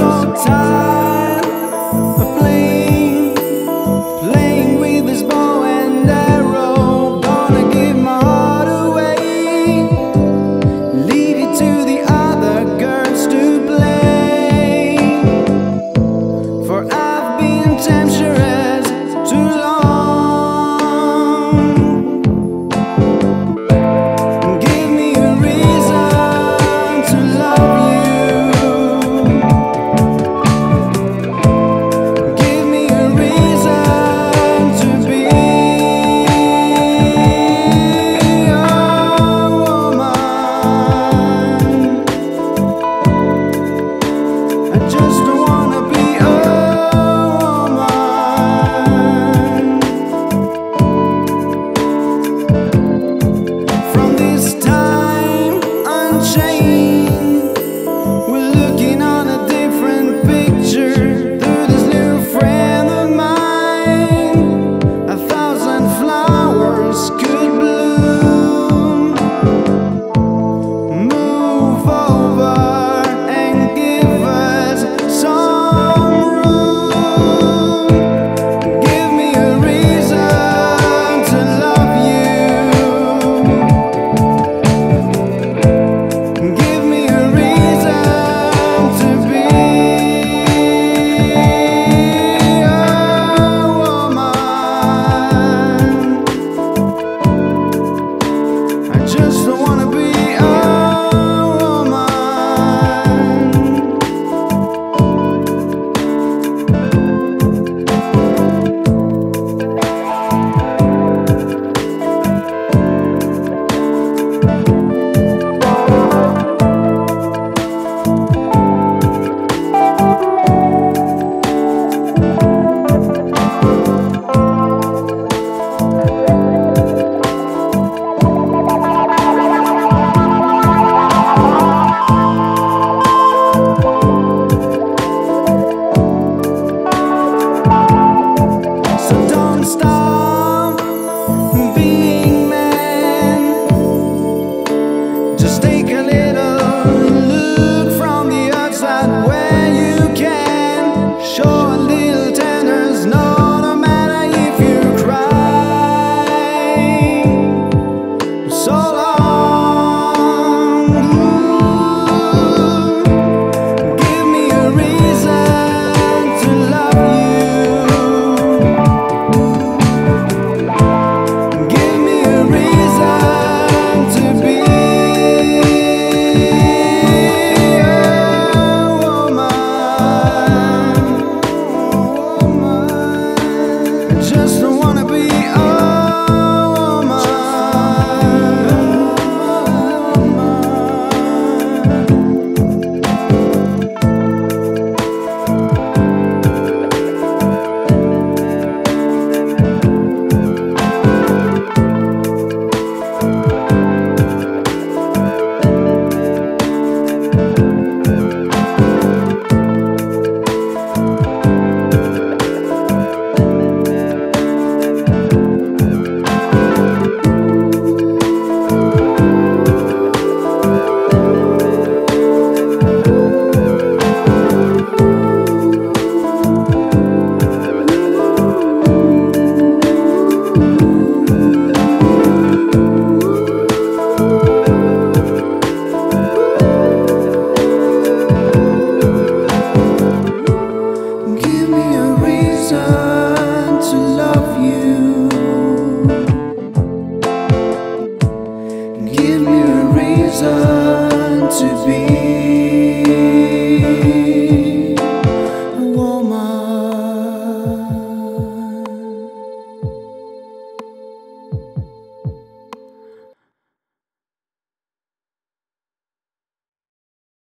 sometimes long.